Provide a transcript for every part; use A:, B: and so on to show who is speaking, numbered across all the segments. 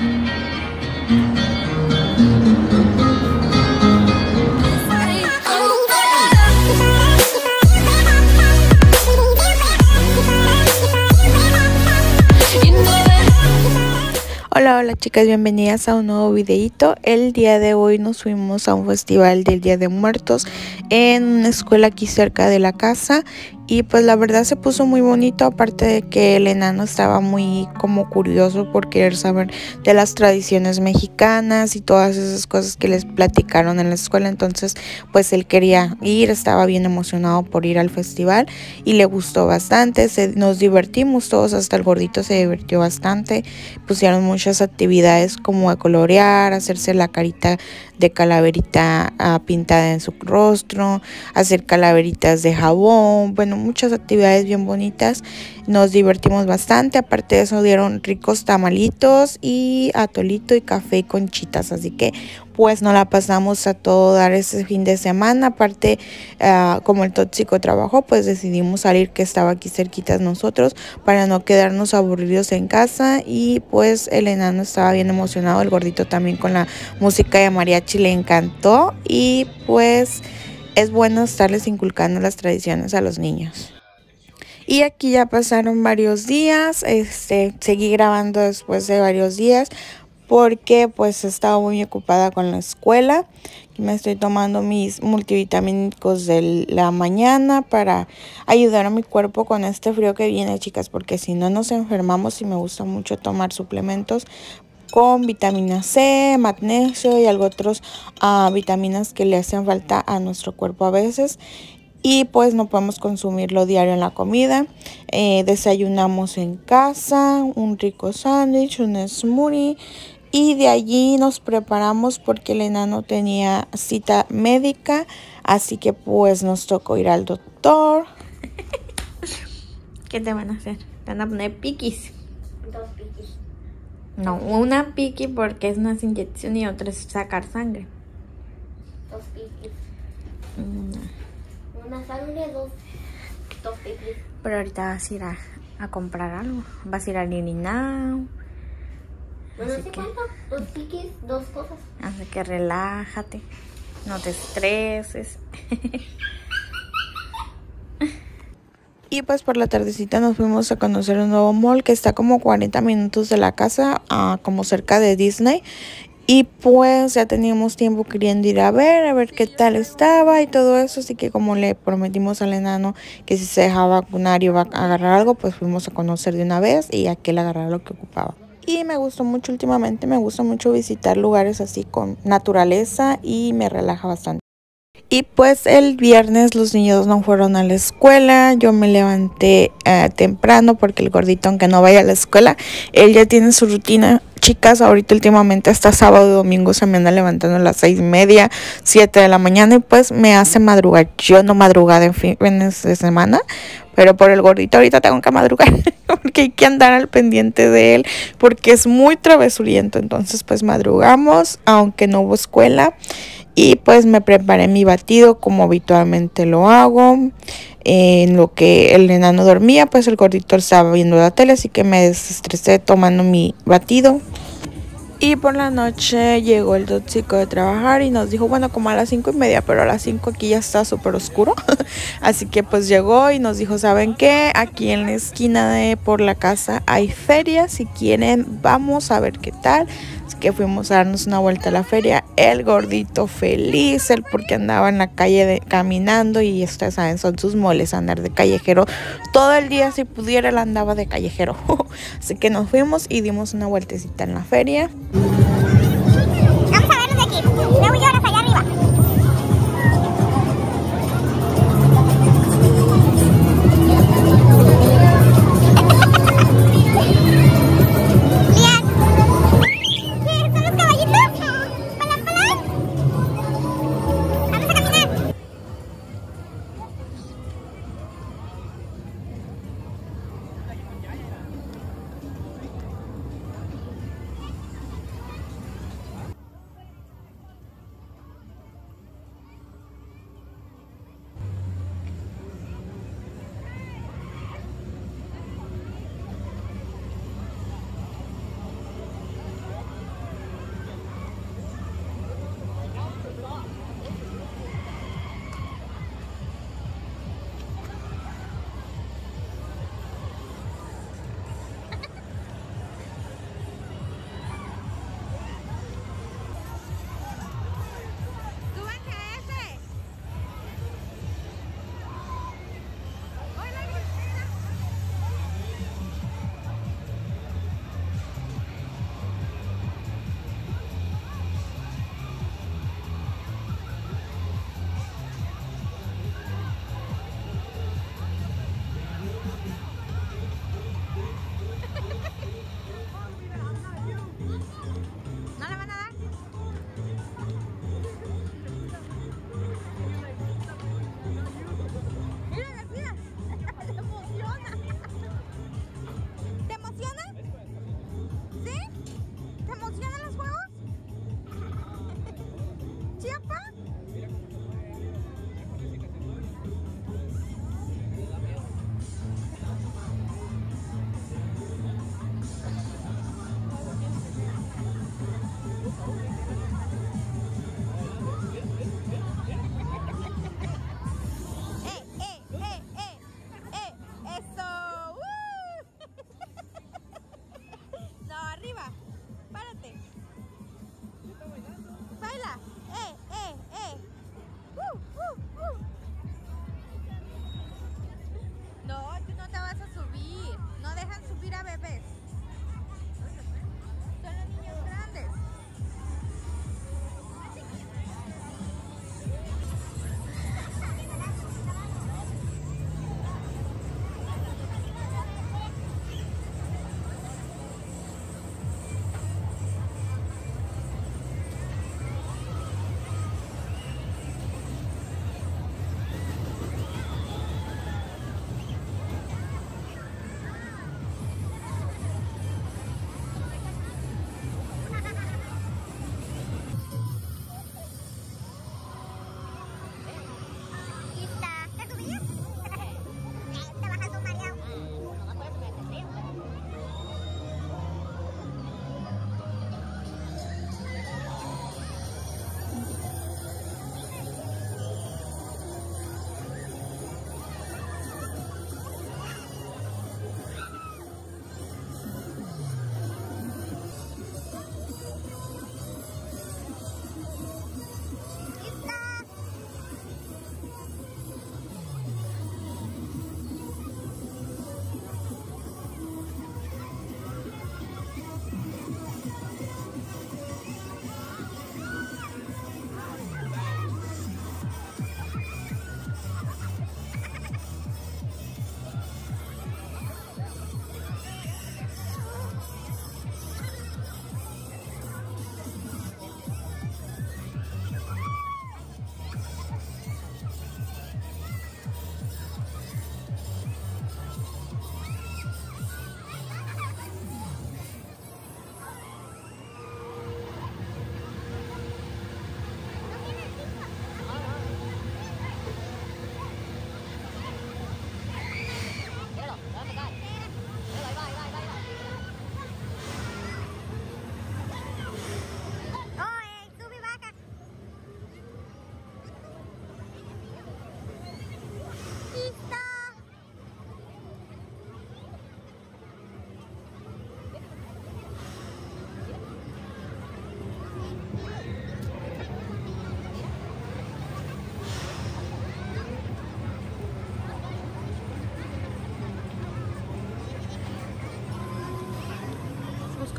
A: Hola, hola chicas, bienvenidas a un nuevo videito. El día de hoy nos fuimos a un festival del Día de Muertos en una escuela aquí cerca de la casa y pues la verdad se puso muy bonito aparte de que el enano estaba muy como curioso por querer saber de las tradiciones mexicanas y todas esas cosas que les platicaron en la escuela. Entonces pues él quería ir estaba bien emocionado por ir al festival y le gustó bastante se, nos divertimos todos hasta el gordito se divirtió bastante. Pusieron muchas actividades como a colorear hacerse la carita de calaverita ah, pintada en su rostro hacer calaveritas de jabón bueno muchas actividades bien bonitas. Nos divertimos bastante. Aparte de eso dieron ricos tamalitos y atolito y café y conchitas. Así que pues nos la pasamos a todo dar ese fin de semana. Aparte, uh, como el tóxico trabajó, pues decidimos salir que estaba aquí cerquita nosotros para no quedarnos aburridos en casa. Y pues el enano estaba bien emocionado, el gordito también con la música de mariachi le encantó. Y pues es bueno estarles inculcando las tradiciones a los niños. Y aquí ya pasaron varios días, este, seguí grabando después de varios días porque pues estaba muy ocupada con la escuela. Me estoy tomando mis multivitamínicos de la mañana para ayudar a mi cuerpo con este frío que viene, chicas, porque si no nos enfermamos y me gusta mucho tomar suplementos con vitamina C, magnesio y algo otros uh, vitaminas que le hacen falta a nuestro cuerpo a veces y pues no podemos consumirlo diario en la comida. Eh, desayunamos en casa, un rico sándwich, un smoothie y de allí nos preparamos porque el enano tenía cita médica, así que pues nos tocó ir al doctor. ¿Qué te van a hacer? Te van a poner piquis.
B: Dos piquis.
A: No, una piqui porque es una inyección y otra es sacar sangre.
B: Dos piquis.
A: Mm,
B: Una sangre, dos, dos piquis.
A: Pero ahorita vas a ir a, a comprar algo. Vas a ir al Irinao.
B: Bueno,
A: Así
B: ¿sí
A: que-
B: cuenta? Dos piquis, dos cosas.
A: Así que relájate. No te estreses. Y pues por la tardecita nos fuimos a conocer un nuevo mall que está como 40 minutos de la casa, ah, como cerca de Disney. Y pues ya teníamos tiempo queriendo ir a ver, a ver qué tal estaba y todo eso. Así que como le prometimos al enano que si se dejaba vacunar iba a agarrar algo, pues fuimos a conocer de una vez y aquel agarrar lo que ocupaba. Y me gustó mucho últimamente, me gusta mucho visitar lugares así con naturaleza y me relaja bastante. Y pues el viernes los niños no fueron a la escuela, yo me levanté eh, temprano porque el gordito aunque no vaya a la escuela, él ya tiene su rutina. Chicas, ahorita últimamente hasta sábado y domingo se me anda levantando a las seis y media, siete de la mañana y pues me hace madrugar. Yo no madrugada en fines de semana, pero por el gordito ahorita tengo que madrugar porque hay que andar al pendiente de él porque es muy travesuriento. Entonces pues madrugamos, aunque no hubo escuela. Y pues me preparé mi batido como habitualmente lo hago. En lo que el enano dormía, pues el gordito estaba viendo la tele, así que me desestresé tomando mi batido. Y por la noche llegó el tóxico de trabajar y nos dijo, bueno, como a las cinco y media, pero a las cinco aquí ya está súper oscuro. Así que pues llegó y nos dijo, ¿saben qué? Aquí en la esquina de por la casa hay feria, si quieren vamos a ver qué tal. Así que fuimos a darnos una vuelta a la feria. El gordito feliz, él porque andaba en la calle caminando y ustedes saben, son sus moles andar de callejero. Todo el día si pudiera él andaba de callejero. Así que nos fuimos y dimos una vueltecita en la feria.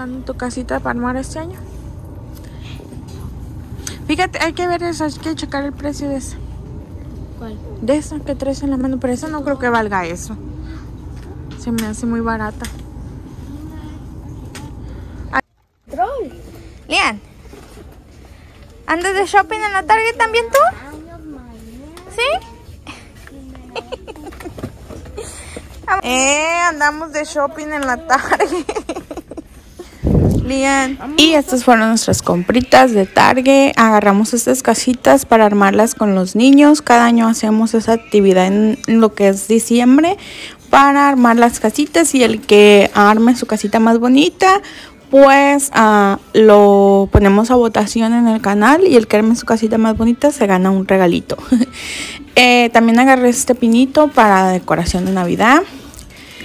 A: Buscando tu casita para armar este año. Fíjate, hay que ver eso, hay que checar el precio de eso.
B: ¿Cuál?
A: De esa que traes en la mano, pero esa no creo que valga eso. Se me hace muy barata.
B: Troll.
A: Lian, ¿andas de shopping en la Target también tú? ¿Sí? eh, andamos de shopping en la Target. Y estas fueron nuestras compritas de Target. Agarramos estas casitas para armarlas con los niños. Cada año hacemos esa actividad en lo que es diciembre para armar las casitas y el que arme su casita más bonita pues ah, lo ponemos a votación en el canal y el que arme su casita más bonita se gana un regalito. Eh, también agarré este pinito para decoración de Navidad.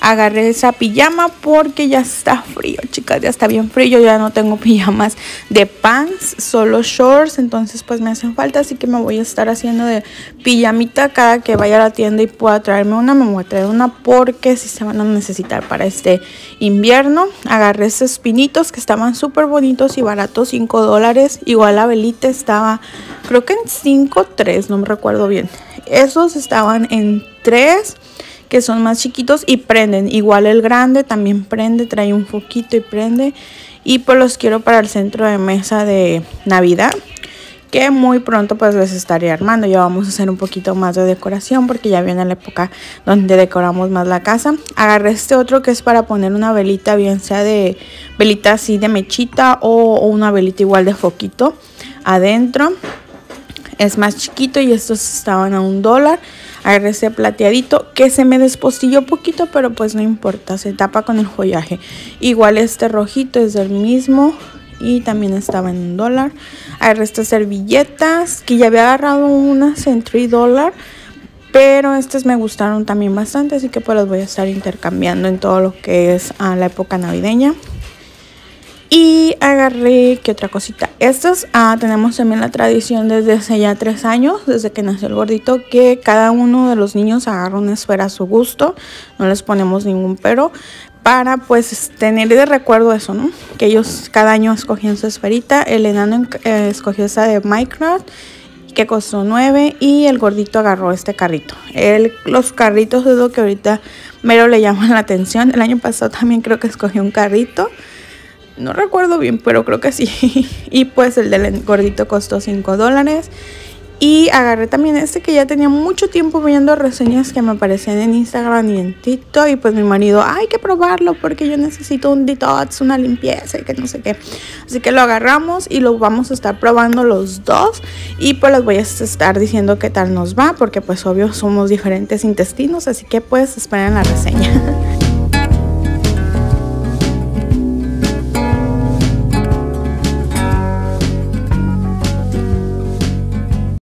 A: Agarré esa pijama porque ya está frío, chicas, ya está bien frío. Ya no tengo pijamas de pants, solo shorts, entonces pues me hacen falta, así que me voy a estar haciendo de pijamita cada que vaya a la tienda y pueda traerme una, me voy a traer una porque si se van a necesitar para este invierno. Agarré estos pinitos que estaban súper bonitos y baratos, 5 dólares. Igual la velita estaba, creo que en 5, 3, no me recuerdo bien. Esos estaban en 3 que son más chiquitos y prenden. Igual el grande también prende, trae un foquito y prende. Y pues los quiero para el centro de mesa de Navidad. Que muy pronto pues les estaré armando. Ya vamos a hacer un poquito más de decoración porque ya viene la época donde decoramos más la casa. Agarré este otro que es para poner una velita, bien sea de velita así de mechita o, o una velita igual de foquito adentro. Es más chiquito y estos estaban a un dólar agarré plateadito que se me despostilló poquito, pero pues no importa, se tapa con el follaje. Igual este rojito es del mismo y también estaba en un dólar. Agarré estas servilletas que ya había agarrado unas en 3 dólar. Pero estas me gustaron también bastante, así que pues las voy a estar intercambiando en todo lo que es a la época navideña. Y agarré, ¿qué otra cosita? Estas ah, tenemos también la tradición desde hace ya tres años, desde que nació el gordito, que cada uno de los niños agarra una esfera a su gusto, no les ponemos ningún pero, para pues tener de recuerdo eso, ¿no? Que ellos cada año escogían su esferita, el enano eh, escogió esa de Minecraft, que costó 9 y el gordito agarró este carrito. Los carritos es que ahorita mero le llaman la atención, el año pasado también creo que escogió un carrito. No recuerdo bien, pero creo que sí. y pues el del gordito costó 5 dólares. Y agarré también este que ya tenía mucho tiempo viendo reseñas que me aparecían en Instagram y en TikTok. Y pues mi marido, hay que probarlo porque yo necesito un detox, una limpieza y que no sé qué. Así que lo agarramos y lo vamos a estar probando los dos. Y pues les voy a estar diciendo qué tal nos va porque pues obvio somos diferentes intestinos. Así que pues esperen la reseña.